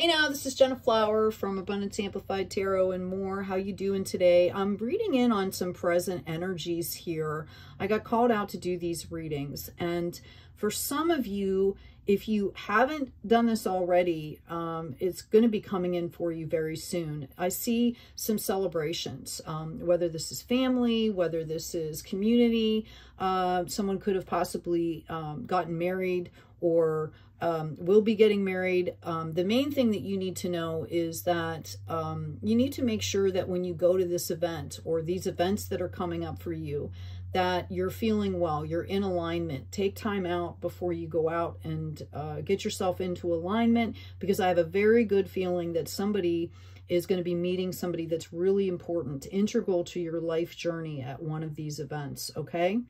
Hey now, this is Jenna Flower from Abundance Amplified Tarot and more. How you doing today? I'm reading in on some present energies here. I got called out to do these readings and for some of you, if you haven't done this already, um, it's going to be coming in for you very soon. I see some celebrations, um, whether this is family, whether this is community. Uh, someone could have possibly um, gotten married or um, will be getting married. Um, the main thing that you need to know is that um, you need to make sure that when you go to this event or these events that are coming up for you, that you're feeling well, you're in alignment. Take time out before you go out and uh, get yourself into alignment because I have a very good feeling that somebody is going to be meeting somebody that's really important, integral to your life journey at one of these events, okay?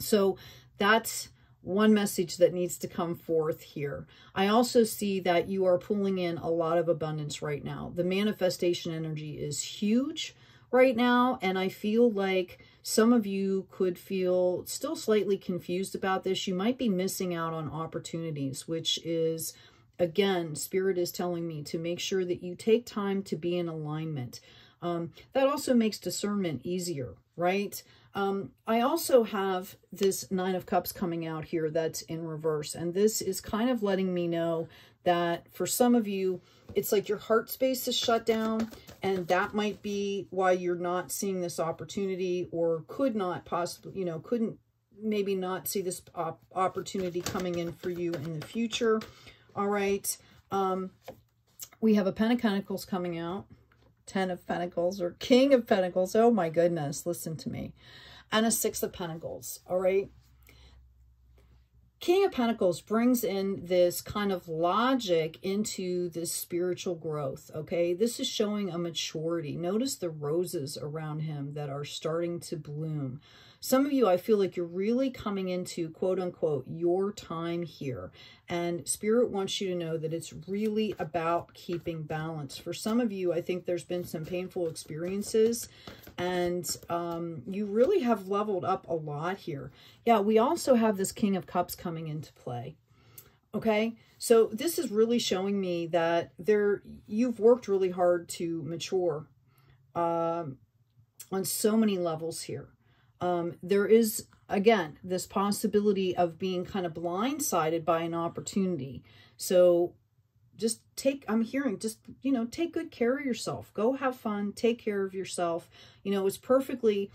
So that's one message that needs to come forth here. I also see that you are pulling in a lot of abundance right now. The manifestation energy is huge right now, and I feel like some of you could feel still slightly confused about this. You might be missing out on opportunities, which is, again, Spirit is telling me to make sure that you take time to be in alignment. Um, that also makes discernment easier, right? Um, I also have this Nine of Cups coming out here that's in reverse. And this is kind of letting me know that for some of you, it's like your heart space is shut down. And that might be why you're not seeing this opportunity or could not possibly, you know, couldn't maybe not see this op opportunity coming in for you in the future. All right. Um, we have a Pentacles coming out. Ten of Pentacles or King of Pentacles. Oh my goodness, listen to me. And a Six of Pentacles, all right? King of Pentacles brings in this kind of logic into this spiritual growth, okay? This is showing a maturity. Notice the roses around him that are starting to bloom. Some of you, I feel like you're really coming into quote unquote your time here. And Spirit wants you to know that it's really about keeping balance. For some of you, I think there's been some painful experiences and um, you really have leveled up a lot here. Yeah, we also have this King of Cups coming into play. Okay, so this is really showing me that there you've worked really hard to mature um, on so many levels here um, there is, again, this possibility of being kind of blindsided by an opportunity. So just take, I'm hearing, just, you know, take good care of yourself. Go have fun. Take care of yourself. You know, it's perfectly,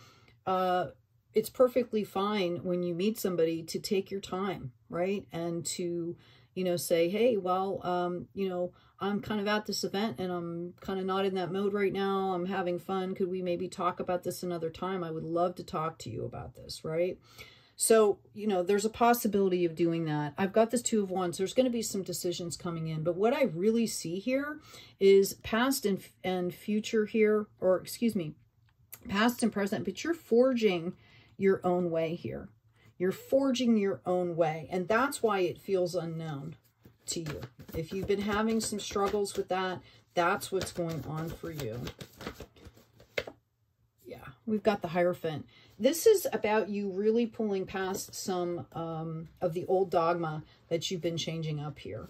uh, it's perfectly fine when you meet somebody to take your time, right? And to, you know, say, hey, well, um, you know, I'm kind of at this event and I'm kind of not in that mode right now. I'm having fun. Could we maybe talk about this another time? I would love to talk to you about this, right? So, you know, there's a possibility of doing that. I've got this two of wands. There's going to be some decisions coming in. But what I really see here is past and, and future here, or excuse me, past and present, but you're forging your own way here. You're forging your own way. And that's why it feels unknown to you. If you've been having some struggles with that, that's what's going on for you. Yeah, we've got the Hierophant. This is about you really pulling past some um, of the old dogma that you've been changing up here.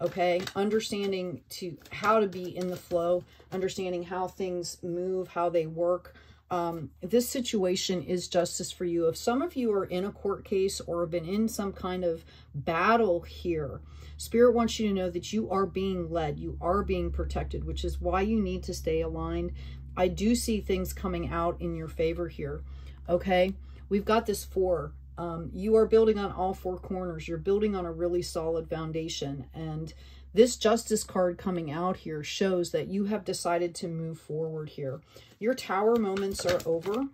Okay, understanding to how to be in the flow, understanding how things move, how they work, um, this situation is justice for you. If some of you are in a court case or have been in some kind of battle here, Spirit wants you to know that you are being led. You are being protected, which is why you need to stay aligned. I do see things coming out in your favor here, okay? We've got this four. Um, you are building on all four corners. You're building on a really solid foundation. And this justice card coming out here shows that you have decided to move forward here. Your tower moments are over,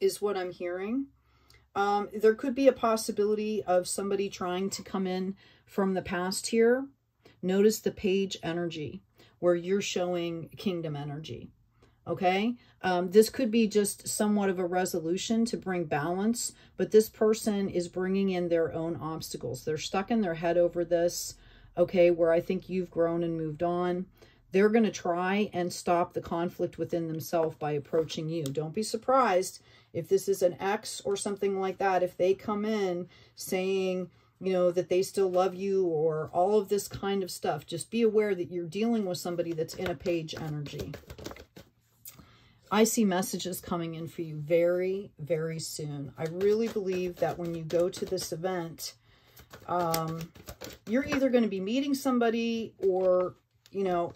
is what I'm hearing. Um, there could be a possibility of somebody trying to come in from the past here. Notice the page energy where you're showing kingdom energy. Okay, um, this could be just somewhat of a resolution to bring balance, but this person is bringing in their own obstacles. They're stuck in their head over this okay, where I think you've grown and moved on. They're going to try and stop the conflict within themselves by approaching you. Don't be surprised if this is an ex or something like that, if they come in saying, you know, that they still love you or all of this kind of stuff. Just be aware that you're dealing with somebody that's in a page energy. I see messages coming in for you very, very soon. I really believe that when you go to this event, um, you're either going to be meeting somebody or, you know,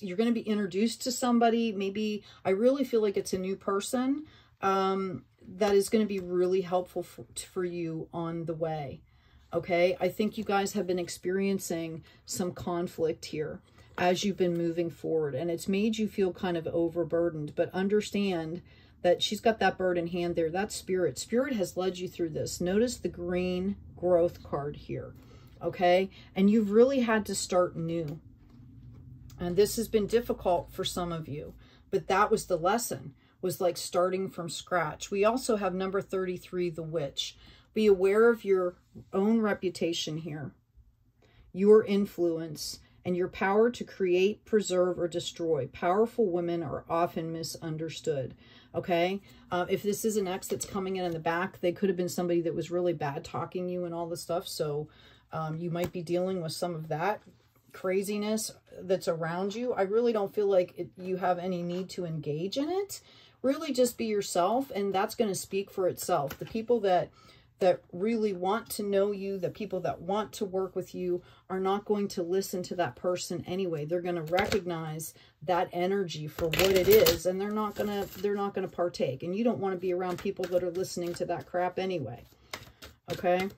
you're going to be introduced to somebody. Maybe I really feel like it's a new person um, that is going to be really helpful for, for you on the way. Okay, I think you guys have been experiencing some conflict here as you've been moving forward, and it's made you feel kind of overburdened. But understand that she's got that bird in hand there. That's spirit. Spirit has led you through this. Notice the green growth card here. Okay, and you've really had to start new. And this has been difficult for some of you, but that was the lesson, was like starting from scratch. We also have number 33, the witch. Be aware of your own reputation here, your influence, and your power to create, preserve, or destroy. Powerful women are often misunderstood. Okay? Uh, if this is an ex that's coming in in the back, they could have been somebody that was really bad talking you and all this stuff. So um, you might be dealing with some of that craziness that's around you. I really don't feel like it, you have any need to engage in it. Really just be yourself, and that's going to speak for itself. The people that that really want to know you, the people that want to work with you are not going to listen to that person anyway. They're going to recognize that energy for what it is and they're not going to they're not going to partake. And you don't want to be around people that are listening to that crap anyway. Okay?